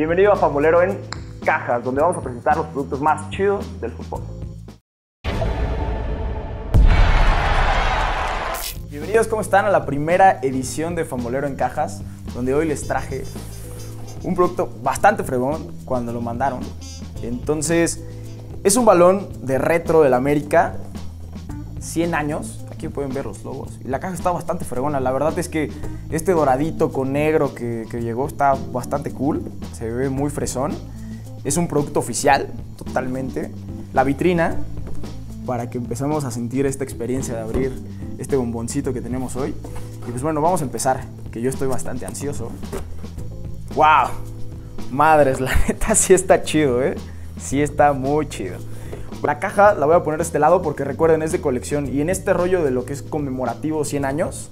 Bienvenido a Fambolero en Cajas, donde vamos a presentar los productos más chidos del fútbol. Bienvenidos, ¿cómo están? A la primera edición de Fambolero en Cajas, donde hoy les traje un producto bastante fregón cuando lo mandaron. Entonces, es un balón de retro del América, 100 años. Aquí pueden ver los logos. Y la caja está bastante fregona. La verdad es que este doradito con negro que, que llegó está bastante cool. Se ve muy fresón. Es un producto oficial, totalmente. La vitrina, para que empezamos a sentir esta experiencia de abrir este bomboncito que tenemos hoy. Y pues bueno, vamos a empezar, que yo estoy bastante ansioso. ¡Wow! Madres, la neta sí está chido, ¿eh? Sí está muy chido. La caja la voy a poner de este lado porque recuerden, es de colección. Y en este rollo de lo que es conmemorativo 100 años,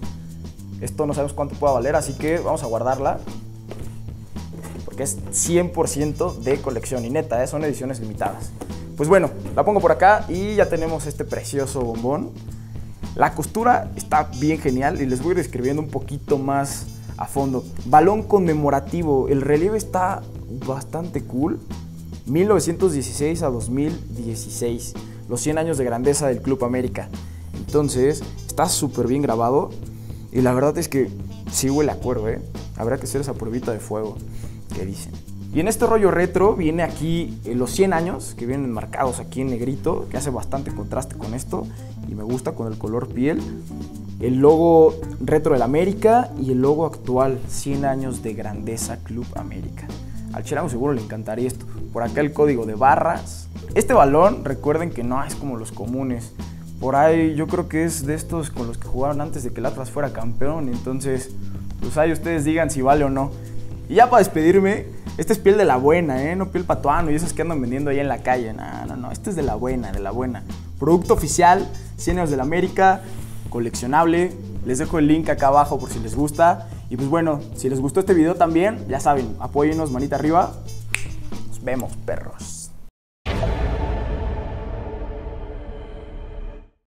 esto no sabemos cuánto pueda valer, así que vamos a guardarla. Porque es 100% de colección y neta, ¿eh? son ediciones limitadas. Pues bueno, la pongo por acá y ya tenemos este precioso bombón. La costura está bien genial y les voy a ir describiendo un poquito más a fondo. Balón conmemorativo, el relieve está bastante cool. 1916 a 2016, los 100 años de grandeza del Club América. Entonces, está súper bien grabado y la verdad es que sí huele a cuero, ¿eh? Habrá que hacer esa pruebita de fuego que dicen. Y en este rollo retro viene aquí eh, los 100 años, que vienen marcados aquí en negrito, que hace bastante contraste con esto y me gusta con el color piel. El logo retro del América y el logo actual, 100 años de grandeza Club América. Al Cherano seguro le encantaría esto. Por acá el código de barras. Este balón, recuerden que no es como los comunes. Por ahí yo creo que es de estos con los que jugaron antes de que el Atlas fuera campeón. Entonces, pues ahí ustedes digan si vale o no. Y ya para despedirme, esta es piel de la buena, ¿eh? No piel patuano y esas que andan vendiendo ahí en la calle. No, no, no. Esta es de la buena, de la buena. Producto oficial, 100 años de la América, coleccionable. Les dejo el link acá abajo por si les gusta. Y pues bueno, si les gustó este video también, ya saben, apóyennos, manita arriba. Nos vemos, perros.